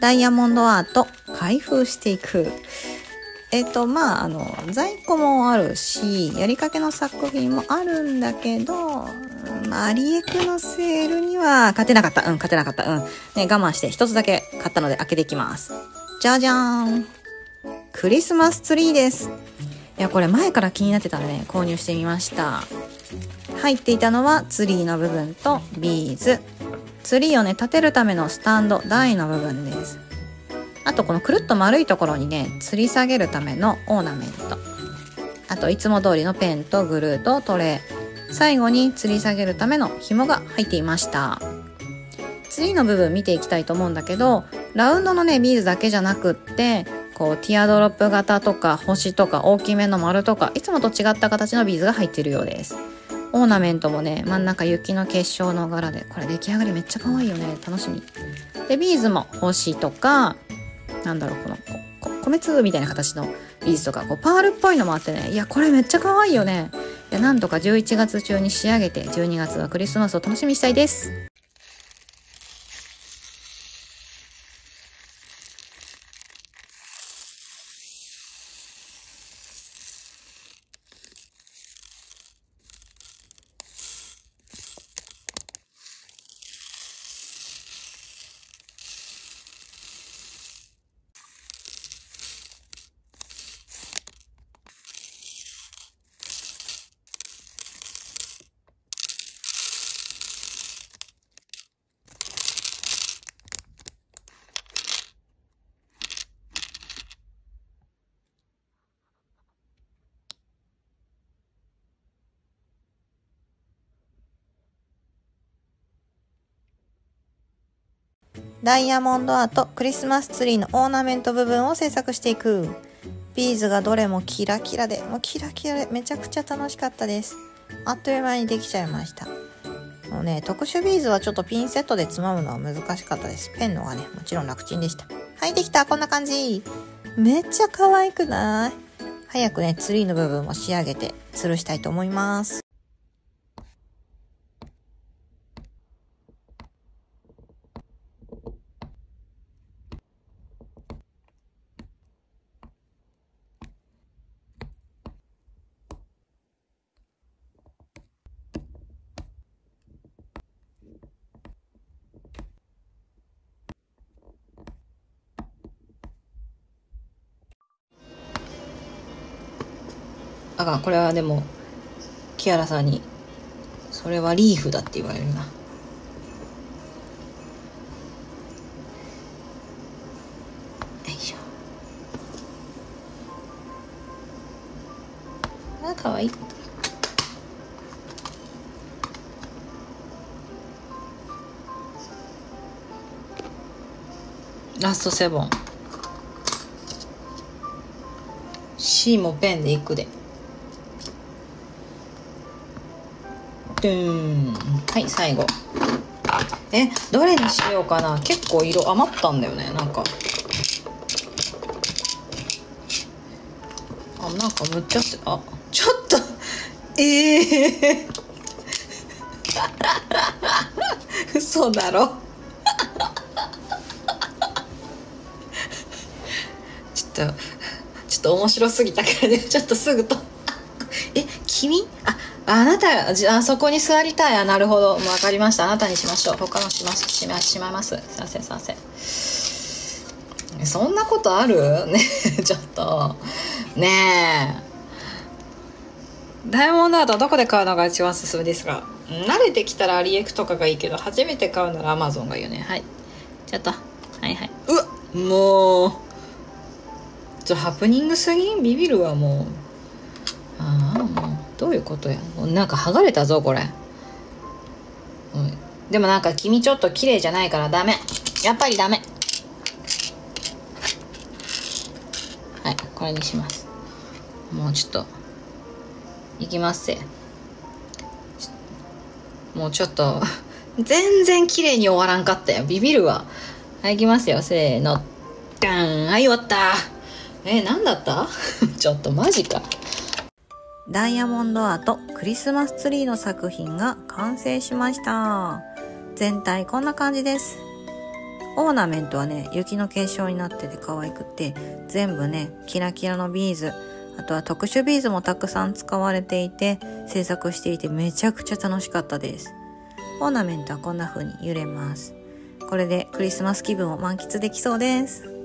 ダイヤモンドアート開封していく。えっ、と、まあ、あの、在庫もあるし、やりかけの作品もあるんだけど、まあ、リエクのセールには勝てなかった。うん、勝てなかった。うん。ね、我慢して一つだけ買ったので開けていきます。じゃじゃーん。クリスマスツリーです。いや、これ前から気になってたらね、購入してみました。入っていたのはツリーの部分とビーズ。ツリーをね、立てるためのスタンド、台の部分です。あとこのくるっと丸いところにね、吊り下げるためのオーナメント。あといつも通りのペンとグルーとトレー。最後に吊り下げるための紐が入っていました。ツリーの部分見ていきたいと思うんだけど、ラウンドのね、ビーズだけじゃなくって、こう、ティアドロップ型とか星とか大きめの丸とか、いつもと違った形のビーズが入っているようです。オーナメントもね、真ん中雪の結晶の柄で、これ出来上がりめっちゃ可愛いよね。楽しみ。で、ビーズも星とか、なんだろう、このこ、米粒みたいな形のビーズとか、こう、パールっぽいのもあってね、いや、これめっちゃ可愛いよね。いや、なんとか11月中に仕上げて、12月はクリスマスを楽しみにしたいです。ダイヤモンドアートクリスマスツリーのオーナメント部分を制作していく。ビーズがどれもキラキラで、もうキラキラでめちゃくちゃ楽しかったです。あっという間にできちゃいました。もうね、特殊ビーズはちょっとピンセットでつまむのは難しかったです。ペンのはね、もちろん楽ちんでした。はい、できたこんな感じめっちゃ可愛くない？早くね、ツリーの部分も仕上げて吊るしたいと思います。あかんこれはでもキアラさんにそれはリーフだって言われるな。よいしょ。あかわいい。ラストセブン。C もペンでいくで。ドゥーンはい最後。えどれにしようかな？結構色余ったんだよねなんか。あなんかむっちゃすあちょっとええー、嘘だろ。ちょっとちょっと面白すぎたからね。ちょっとすぐと。え君？ああなた、あそこに座りたい。あ、なるほど。もう分かりました。あなたにしましょう。他のします、しま、しまいます。すいません、すいません。そんなことある？ねちょっと。ねえ。ダイヤモンドアートどこで買うのが一番おすすめですか？慣れてきたらアリエクとかがいいけど、初めて買うならアマゾンがいいよね。はい。ちょっと。はいはい。うわもう。ちょ、ハプニングすぎん？ビビるわ、もう。ああ、どういうことや？なんか剥がれたぞこれ、うん、でもなんか君ちょっと綺麗じゃないからダメ。やっぱりダメ。はいこれにします。もうちょっと。いきますせ。もうちょっと。全然綺麗に終わらんかったよ。ビビるわ。はい行きますよ。せーの。ダン。はい終わった。え何だった？ちょっとマジか。ダイヤモンドアートクリスマスツリーの作品が完成しました。全体こんな感じです。オーナメントはね、雪の結晶になってて可愛くて、全部ね、キラキラのビーズ、あとは特殊ビーズもたくさん使われていて、制作していてめちゃくちゃ楽しかったです。オーナメントはこんな風に揺れます。これでクリスマス気分を満喫できそうです。